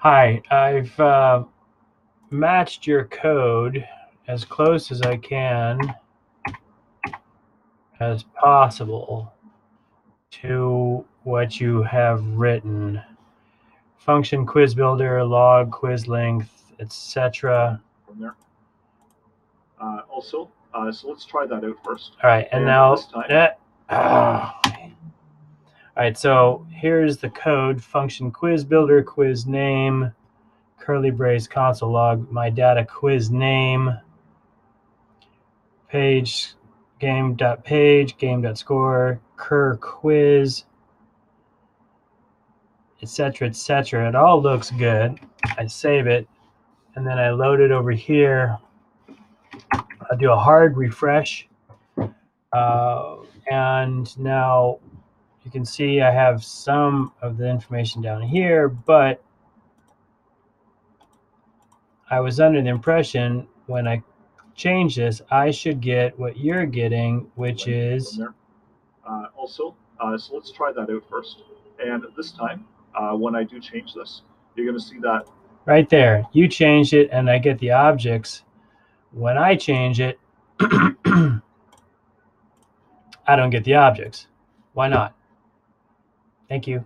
Hi, I've uh, matched your code as close as I can as possible to what you have written. Function quiz builder, log, quiz length, etc. from there. Uh, also, uh, so let's try that out first. All right, and And now, eh, ah. All right. So here's the code: function quiz builder, quiz name, curly brace console log, my data quiz name, page game dot page game dot score cur quiz, etc. etc. It all looks good. I save it, and then I load it over here. I do a hard refresh. Uh, and now you can see I have some of the information down here, but I was under the impression when I change this, I should get what you're getting, which is. Uh, also, uh, so let's try that out first. And this time, uh, when I do change this, you're going to see that right there. You change it, and I get the objects. When I change it, I don't get the objects. Why not? Thank you.